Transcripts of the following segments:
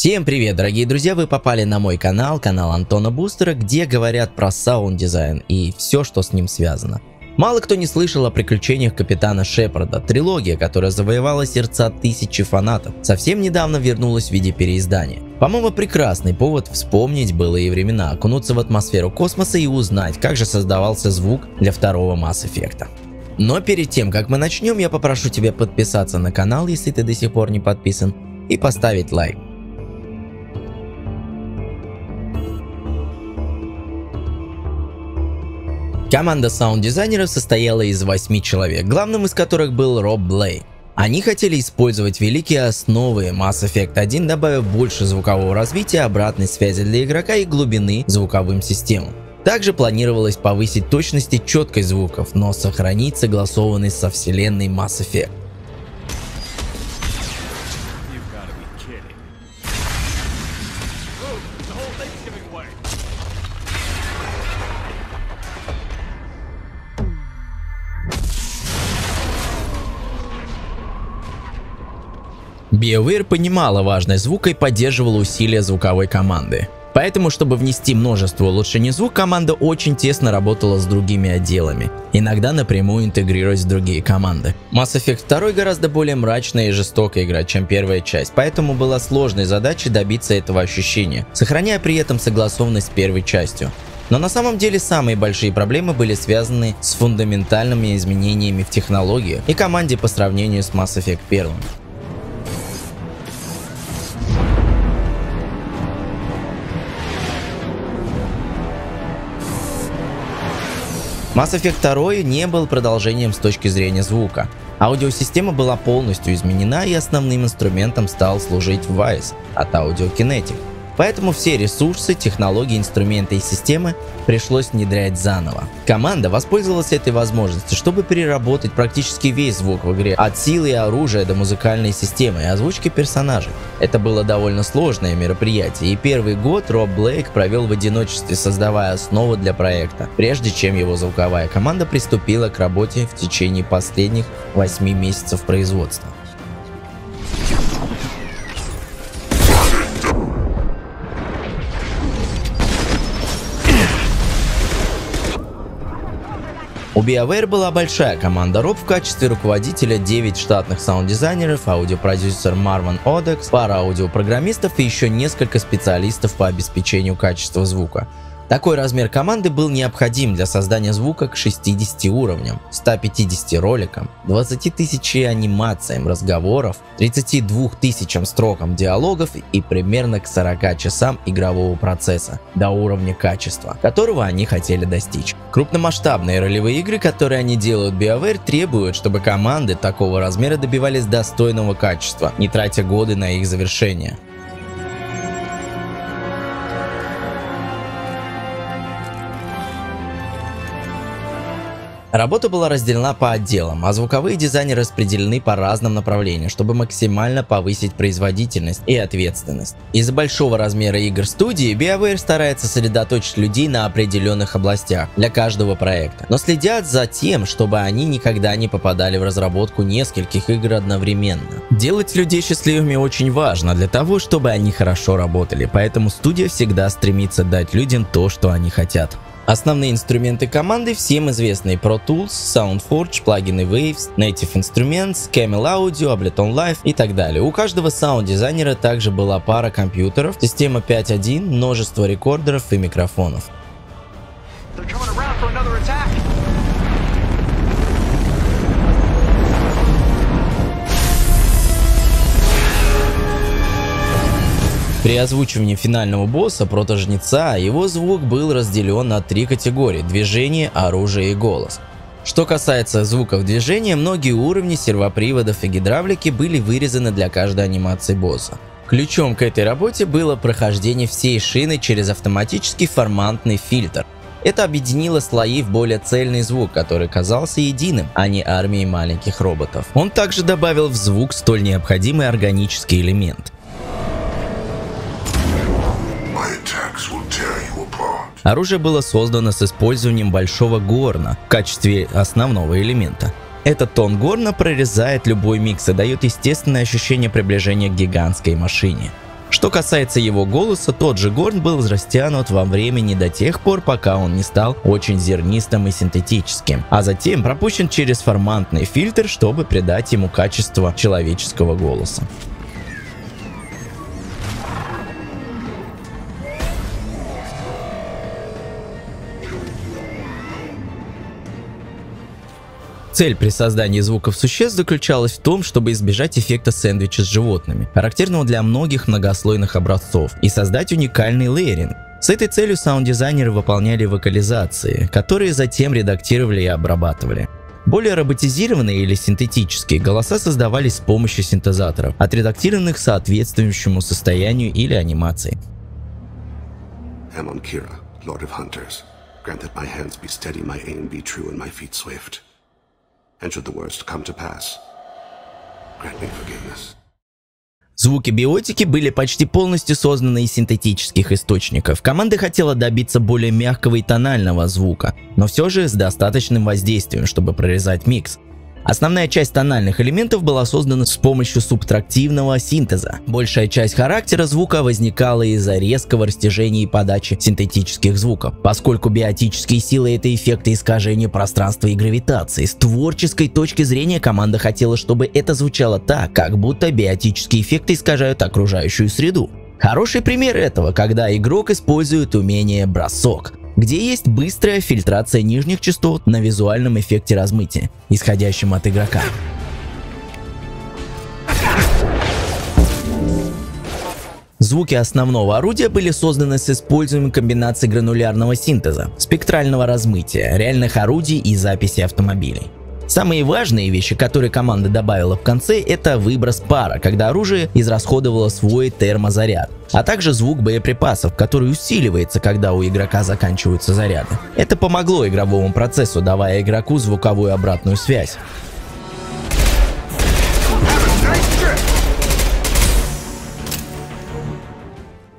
Всем привет, дорогие друзья! Вы попали на мой канал, канал Антона Бустера, где говорят про саунд-дизайн и все, что с ним связано. Мало кто не слышал о приключениях капитана Шепарда, трилогия, которая завоевала сердца тысячи фанатов, совсем недавно вернулась в виде переиздания. По-моему, прекрасный повод вспомнить былые времена, окунуться в атмосферу космоса и узнать, как же создавался звук для второго Mass Effect. Но перед тем, как мы начнем, я попрошу тебя подписаться на канал, если ты до сих пор не подписан, и поставить лайк. Команда саунд-дизайнеров состояла из восьми человек, главным из которых был Роб Блей. Они хотели использовать великие основы Mass Effect 1, добавив больше звукового развития, обратной связи для игрока и глубины звуковым системам. Также планировалось повысить точность и четкость звуков, но сохранить согласованность со вселенной Mass Effect. BioWare понимала важность звука и поддерживала усилия звуковой команды. Поэтому, чтобы внести множество улучшений звука, команда очень тесно работала с другими отделами, иногда напрямую интегрируясь в другие команды. Mass Effect 2 гораздо более мрачная и жестокая игра, чем первая часть, поэтому была сложной задачей добиться этого ощущения, сохраняя при этом согласованность с первой частью. Но на самом деле самые большие проблемы были связаны с фундаментальными изменениями в технологии и команде по сравнению с Mass Effect 1. Mass Effect 2 не был продолжением с точки зрения звука. Аудиосистема была полностью изменена и основным инструментом стал служить Vice от Audio Kinetic. Поэтому все ресурсы, технологии, инструменты и системы пришлось внедрять заново. Команда воспользовалась этой возможностью, чтобы переработать практически весь звук в игре, от силы и оружия до музыкальной системы и озвучки персонажей. Это было довольно сложное мероприятие, и первый год Роб Блейк провел в одиночестве, создавая основу для проекта, прежде чем его звуковая команда приступила к работе в течение последних 8 месяцев производства. У BioWare была большая команда Роб в качестве руководителя 9 штатных саунд-дизайнеров, аудиопродюсер Марван Одекс, пара аудиопрограммистов и еще несколько специалистов по обеспечению качества звука. Такой размер команды был необходим для создания звука к 60 уровням, 150 роликам, 20 тысяч анимациям разговоров, 32 тысячам строкам диалогов и примерно к 40 часам игрового процесса до уровня качества, которого они хотели достичь. Крупномасштабные ролевые игры, которые они делают BioWare, требуют, чтобы команды такого размера добивались достойного качества, не тратя годы на их завершение. Работа была разделена по отделам, а звуковые дизайны распределены по разным направлениям, чтобы максимально повысить производительность и ответственность. Из-за большого размера игр студии, BioWare старается сосредоточить людей на определенных областях для каждого проекта, но следят за тем, чтобы они никогда не попадали в разработку нескольких игр одновременно. Делать людей счастливыми очень важно для того, чтобы они хорошо работали, поэтому студия всегда стремится дать людям то, что они хотят. Основные инструменты команды всем известные Pro Tools, SoundForge, плагины Waves, Native Instruments, Camel Audio, Ableton Live и так далее. У каждого саунд-дизайнера также была пара компьютеров, система 5.1, множество рекордеров и микрофонов. При озвучивании финального босса, протожнеца, его звук был разделен на три категории – движение, оружие и голос. Что касается звуков движения, многие уровни сервоприводов и гидравлики были вырезаны для каждой анимации босса. Ключом к этой работе было прохождение всей шины через автоматический формантный фильтр. Это объединило слои в более цельный звук, который казался единым, а не армией маленьких роботов. Он также добавил в звук столь необходимый органический элемент – Оружие было создано с использованием большого горна в качестве основного элемента. Этот тон горна прорезает любой микс и дает естественное ощущение приближения к гигантской машине. Что касается его голоса, тот же горн был растянут во времени до тех пор, пока он не стал очень зернистым и синтетическим, а затем пропущен через формантный фильтр, чтобы придать ему качество человеческого голоса. Цель при создании звуков существ заключалась в том, чтобы избежать эффекта сэндвича с животными, характерного для многих многослойных образцов, и создать уникальный лейеринг. С этой целью саунд-дизайнеры выполняли вокализации, которые затем редактировали и обрабатывали. Более роботизированные или синтетические голоса создавались с помощью синтезаторов, отредактированных соответствующему состоянию или анимации. Amon Kira, Lord of Hunters, grant that my hands be steady, my aim be true, and my feet swift. And should the worst come to pass, grant me forgiveness. Звуки биотики были почти полностью созданы из синтетических источников. Команда хотела добиться более мягкого и тонального звука, но все же с достаточным воздействием, чтобы прорезать микс. Основная часть тональных элементов была создана с помощью субтрактивного синтеза. Большая часть характера звука возникала из-за резкого растяжения и подачи синтетических звуков, поскольку биотические силы — это эффекты искажения пространства и гравитации. С творческой точки зрения команда хотела, чтобы это звучало так, как будто биотические эффекты искажают окружающую среду. Хороший пример этого, когда игрок использует умение бросок где есть быстрая фильтрация нижних частот на визуальном эффекте размытия, исходящем от игрока. Звуки основного орудия были созданы с использованием комбинации гранулярного синтеза, спектрального размытия, реальных орудий и записи автомобилей. Самые важные вещи, которые команда добавила в конце, это выброс пара, когда оружие израсходовало свой термозаряд, а также звук боеприпасов, который усиливается, когда у игрока заканчиваются заряды. Это помогло игровому процессу, давая игроку звуковую обратную связь.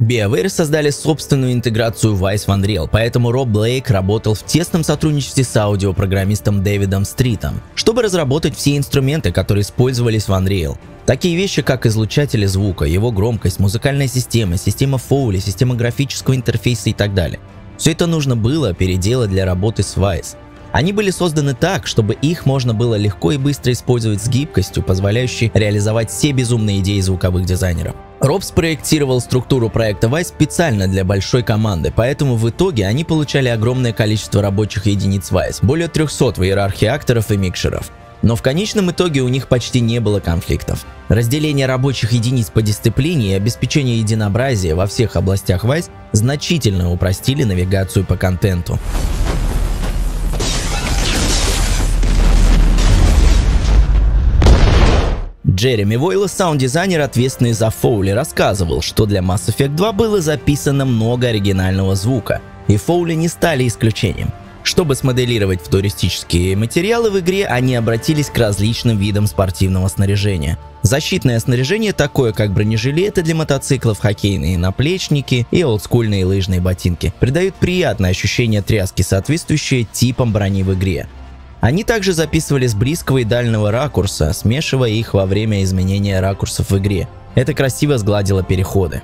BioWare создали собственную интеграцию Vice в Unreal, поэтому Роб Блейк работал в тесном сотрудничестве с аудиопрограммистом Дэвидом Стритом, чтобы разработать все инструменты, которые использовались в Unreal. Такие вещи, как излучатели звука, его громкость, музыкальная система, система Фоули, система графического интерфейса и так далее. Все это нужно было переделать для работы с Vice. Они были созданы так, чтобы их можно было легко и быстро использовать с гибкостью, позволяющей реализовать все безумные идеи звуковых дизайнеров. Роб спроектировал структуру проекта Vice специально для большой команды, поэтому в итоге они получали огромное количество рабочих единиц Vice, более 300 в иерархии акторов и микшеров. Но в конечном итоге у них почти не было конфликтов. Разделение рабочих единиц по дисциплине и обеспечение единообразия во всех областях Vice значительно упростили навигацию по контенту. Джереми Войло, саунд-дизайнер, ответственный за Фоули, рассказывал, что для Mass Effect 2 было записано много оригинального звука, и Фоули не стали исключением. Чтобы смоделировать футуристические материалы в игре, они обратились к различным видам спортивного снаряжения. Защитное снаряжение, такое как бронежилеты для мотоциклов, хоккейные наплечники и олдскульные лыжные ботинки, придают приятное ощущение тряски, соответствующее типам брони в игре. Они также записывали с близкого и дальнего ракурса, смешивая их во время изменения ракурсов в игре. Это красиво сгладило переходы.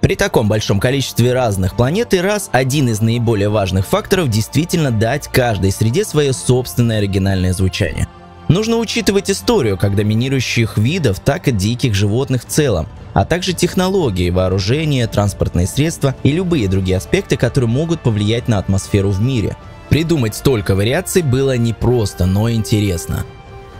При таком большом количестве разных планет и рас, один из наиболее важных факторов действительно дать каждой среде свое собственное оригинальное звучание. Нужно учитывать историю как доминирующих видов, так и диких животных в целом, а также технологии, вооружение, транспортные средства и любые другие аспекты, которые могут повлиять на атмосферу в мире. Придумать столько вариаций было непросто, но интересно.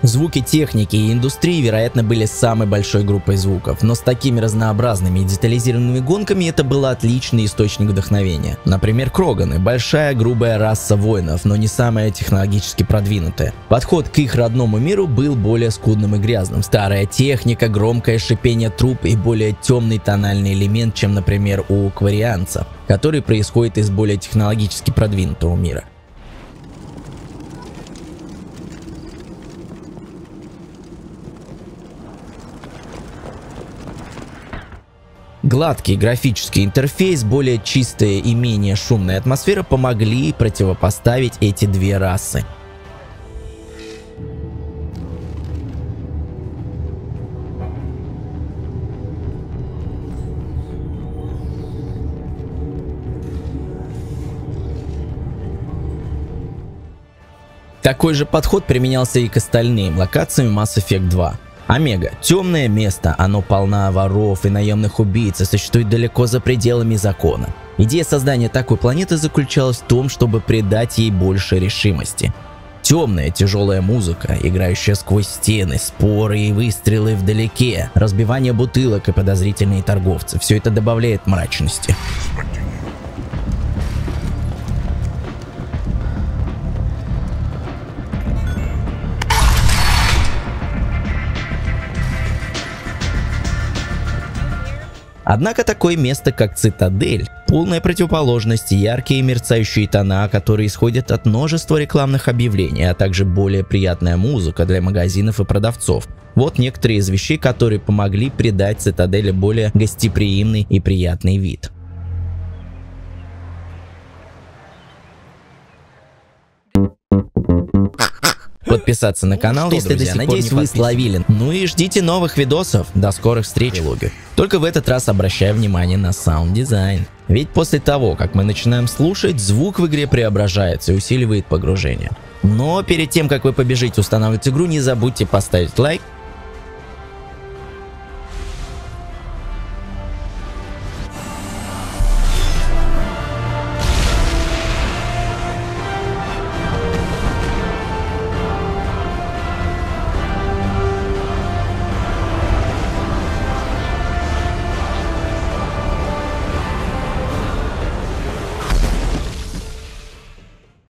Звуки техники и индустрии, вероятно, были самой большой группой звуков, но с такими разнообразными и детализированными гонками это был отличный источник вдохновения. Например, Кроганы – большая грубая раса воинов, но не самая технологически продвинутая. Подход к их родному миру был более скудным и грязным. Старая техника, громкое шипение труб и более темный тональный элемент, чем, например, у кварианцев, который происходит из более технологически продвинутого мира. Гладкий графический интерфейс, более чистая и менее шумная атмосфера помогли противопоставить эти две расы. Такой же подход применялся и к остальным локациям Mass Effect 2. Омега. Темное место, оно полно воров и наемных убийц и существует далеко за пределами закона. Идея создания такой планеты заключалась в том, чтобы придать ей больше решимости. Темная тяжелая музыка, играющая сквозь стены, споры и выстрелы вдалеке, разбивание бутылок и подозрительные торговцы – все это добавляет мрачности. Однако такое место, как Цитадель, полная противоположность, яркие мерцающие тона, которые исходят от множества рекламных объявлений, а также более приятная музыка для магазинов и продавцов. Вот некоторые из вещей, которые помогли придать Цитадели более гостеприимный и приятный вид. Подписаться на канал, ну, если друзья, до сих надеюсь, пор не вы словили. Ну и ждите новых видосов. До скорых встреч. Только в этот раз обращаю внимание на саунд-дизайн. Ведь после того, как мы начинаем слушать, звук в игре преображается и усиливает погружение. Но перед тем, как вы побежите устанавливать игру, не забудьте поставить лайк,